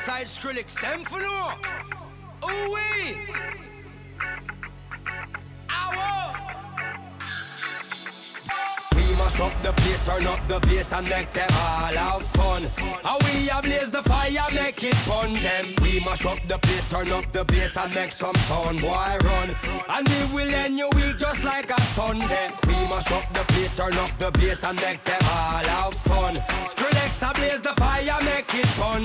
alongside Skrillex. Them for no. Ooh wee. mash up the place, turn up the bass and make them all have fun. How we blaze the fire, make it fun. Them we mash up the place, turn up the bass and make some sound, boy run. And we will end your week just like a Sunday. We mash up the place, turn up the bass and make them all have fun. Skrillex blaze the fire, make it fun.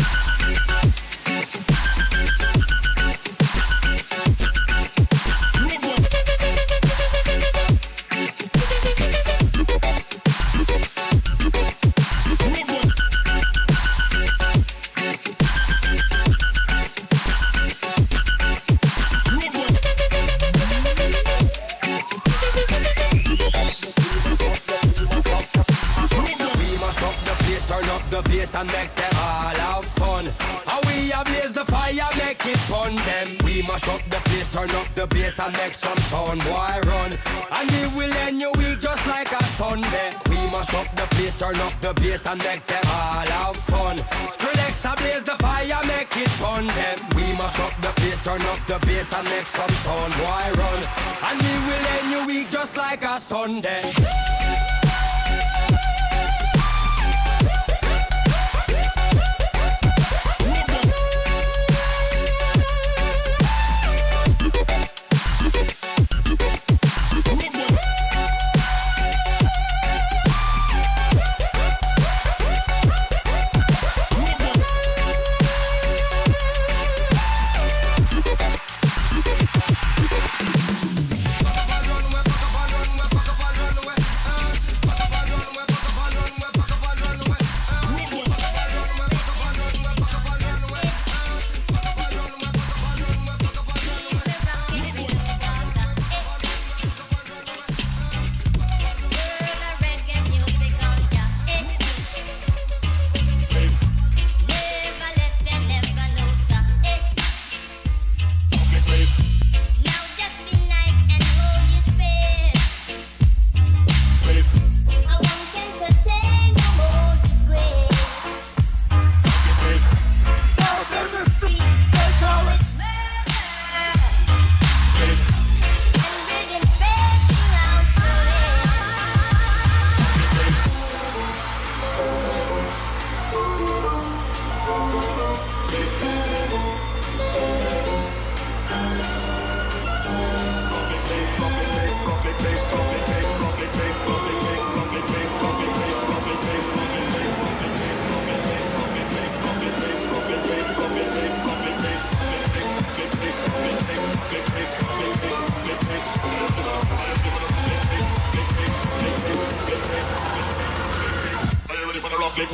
mash up the place, turn up the bass and make some sound, boy run. And we will end your week just like a Sunday. We mash up the place. Turn up the bass and make them all have fun. Skrillex blaze the fire, make it fun. Them we mash up the place, turn up the bass and make some sound. Boy run, and we will end your week just like a Sunday.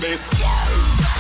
this.